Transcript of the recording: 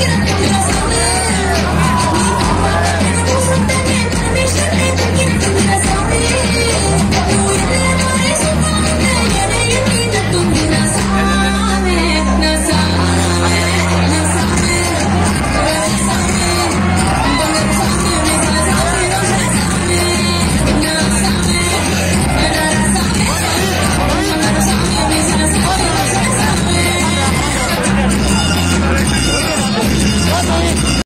Yeah, yeah, yeah.